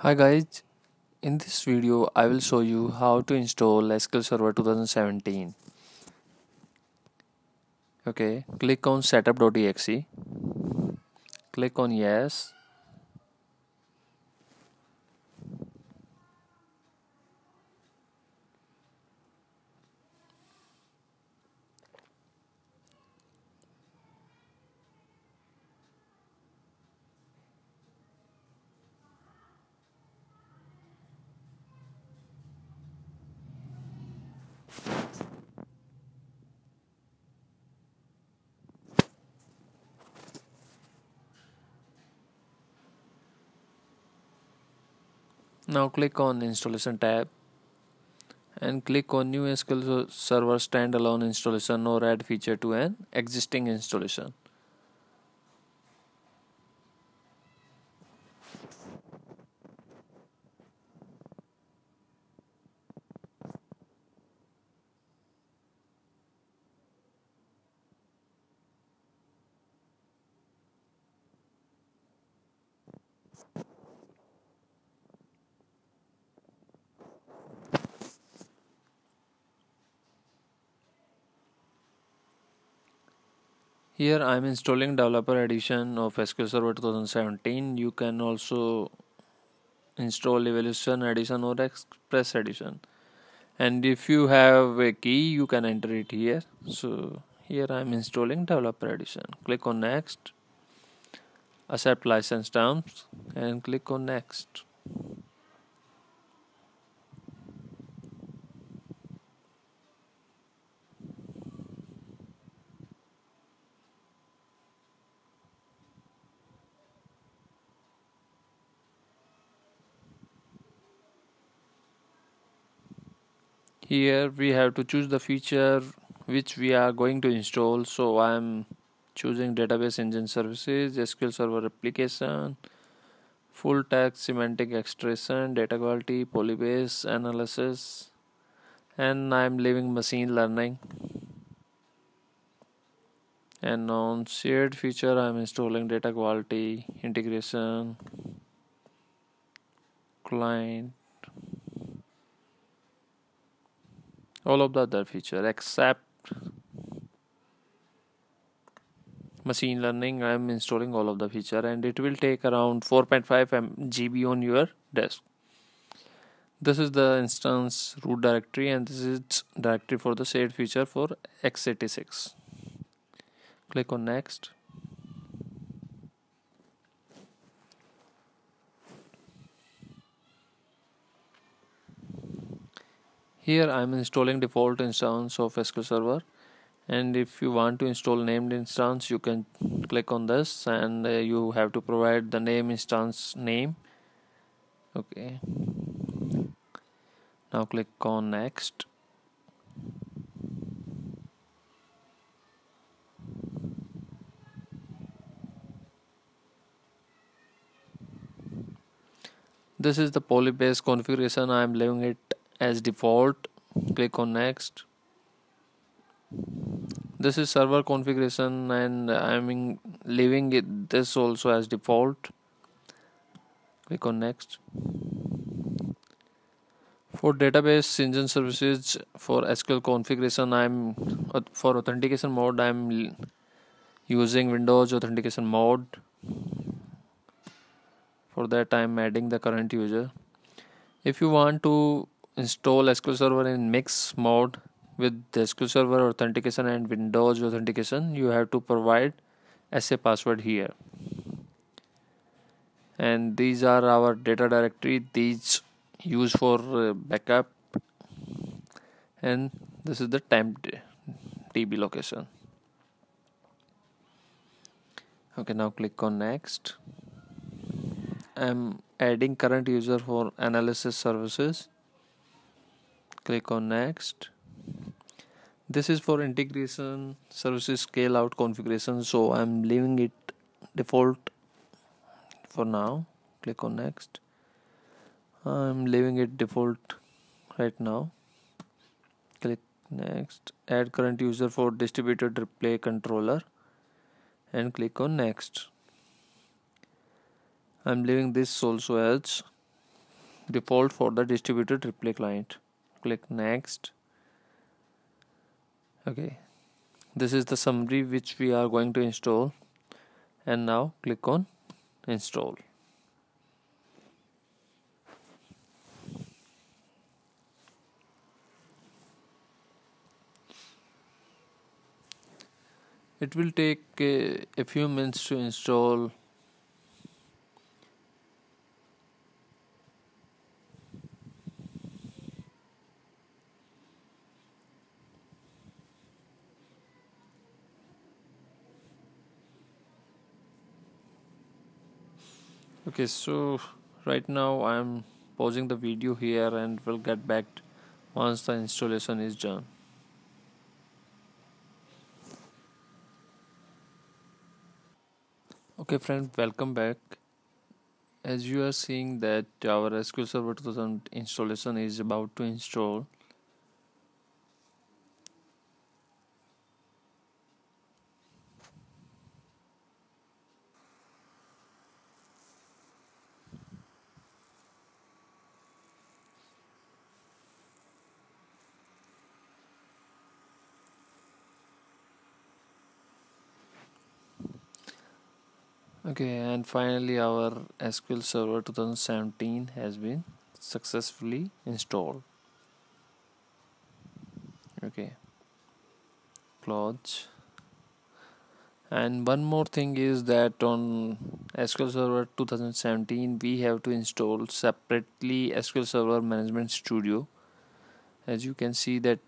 Hi guys, in this video I will show you how to install SQL Server 2017. Okay, click on setup.exe, click on yes, now click on installation tab and click on new SQL Server standalone installation or add feature to an existing installation. Here I am installing developer edition of SQL Server 2017. You can also install evaluation edition or express edition. And if you have a key, you can enter it here. So here I am installing developer edition. Click on next, accept license terms, and click on next. Here we have to choose the feature which we are going to install. So I'm choosing database engine services SQL server application full text semantic extraction data quality polybase analysis and I'm leaving machine learning. And on shared feature I'm installing data quality integration client all of the other feature except machine learning i'm installing all of the feature and it will take around 4.5 gb on your desk. This is the instance root directory and this is directory for the shared feature for x86 click on next here I'm installing default instance of SQL Server. And if you want to install named instance you can click on this and uh, you have to provide the name instance name. Okay. Now click on next. This is the polybase configuration. I am leaving it as default click on next. This is server configuration and I'm leaving it this also as default. Click on next. For database engine services for SQL configuration I'm for authentication mode I'm using Windows authentication mode. For that I'm adding the current user. If you want to install SQL Server in mix mode with the SQL Server authentication and Windows authentication you have to provide SA password here. And these are our data directory. These use for uh, backup. And this is the temp db location. Okay now click on next. I'm adding current user for analysis services click on next. This is for integration services scale out configuration so i'm leaving it default for now. Click on next. I'm leaving it default right now. Click next. Add current user for distributed replay controller and click on next. I'm leaving this also as default for the distributed replay client click next. Okay. This is the summary which we are going to install. And now click on install. It will take a, a few minutes to install okay so right now I'm pausing the video here and we'll get back once the installation is done. Okay friend welcome back. As you are seeing that our SQL Server 2000 installation is about to install okay and finally our SQL Server 2017 has been successfully installed. Okay. Close and one more thing is that on SQL Server 2017 we have to install separately SQL Server Management Studio. As you can see that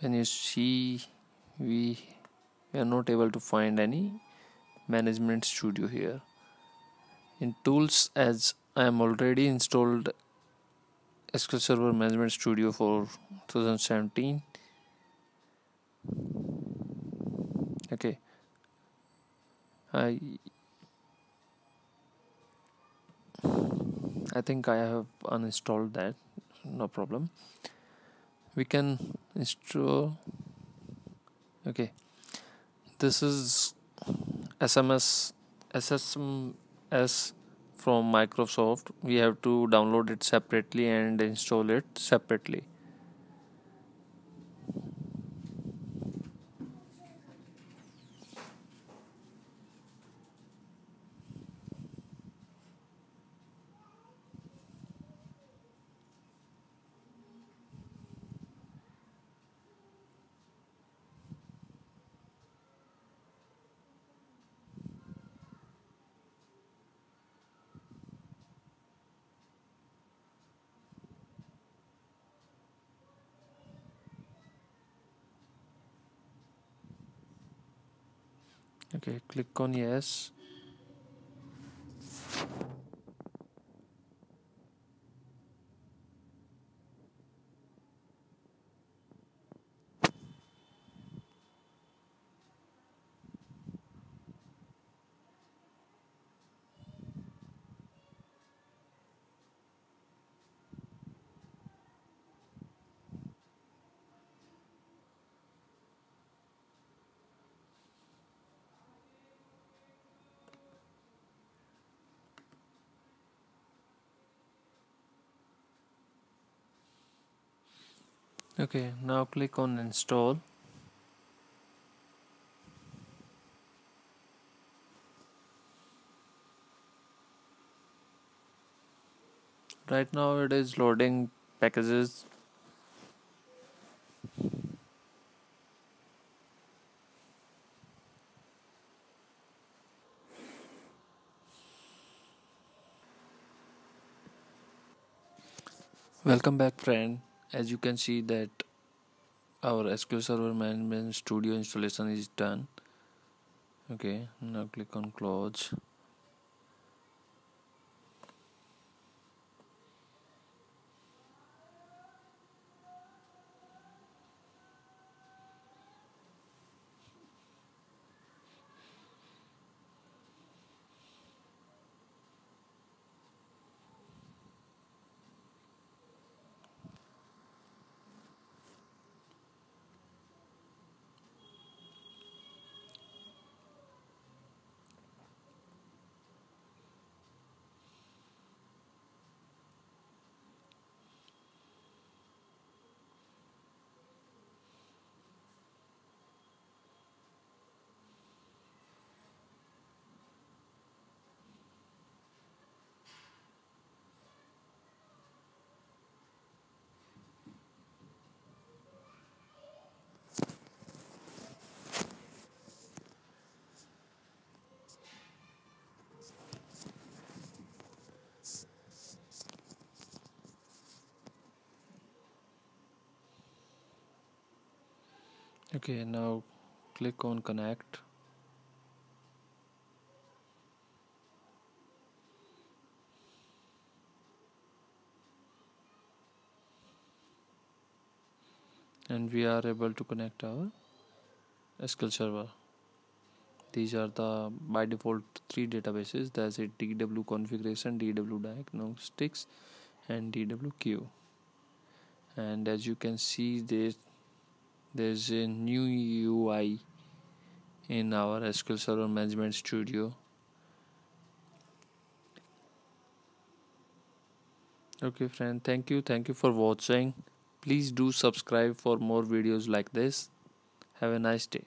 when you see we, we are not able to find any management studio here. In tools as I am already installed SQL Server Management Studio for 2017 okay. I I think I have uninstalled that. No problem we can install okay. This is sms ssms from microsoft. We have to download it separately and install it separately okay click on yes okay now click on install. Right now it is loading packages. Welcome back friend as you can see that our SQL Server Management Studio installation is done. Okay now click on close okay now click on connect. And we are able to connect our SQL server. These are the by default three databases. That's it DW configuration DW diagnostics and DWQueue and as you can see there there's a new UI in our SQL Server Management Studio. Okay friend thank you thank you for watching. Please do subscribe for more videos like this. Have a nice day